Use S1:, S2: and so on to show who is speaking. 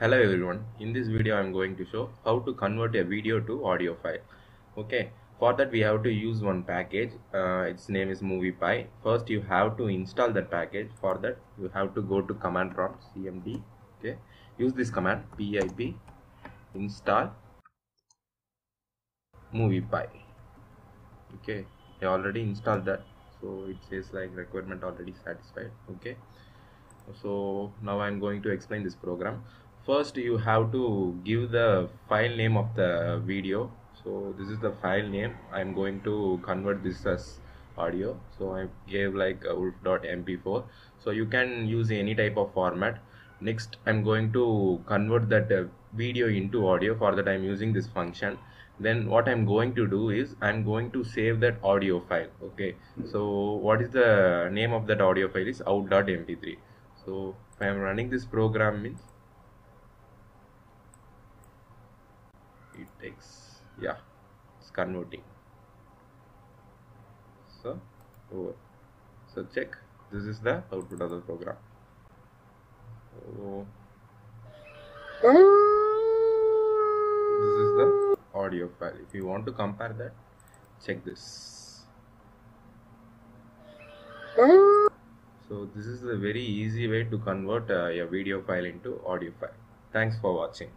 S1: Hello everyone, in this video I am going to show how to convert a video to audio file. Okay, for that we have to use one package, uh, its name is MoviePy. First you have to install that package, for that you have to go to command prompt cmd, okay, use this command pip install MoviePy. Okay, I already installed that, so it says like requirement already satisfied, okay so now i'm going to explain this program first you have to give the file name of the video. So this is the file name. I'm going to convert this as audio. So i gave like wolf.mp4 so you can use any type of format. Next i'm going to convert that uh, video into audio for that i'm using this function. Then what i'm going to do is i'm going to save that audio file okay? So what is the name of that audio file is out.mp3 so if I am running this program means it takes yeah. It's converting. So over. So check. This is the output of the program. So this is the audio file. If you want to compare that check this. So this is a very easy way to convert uh, a video file into audio file. Thanks for watching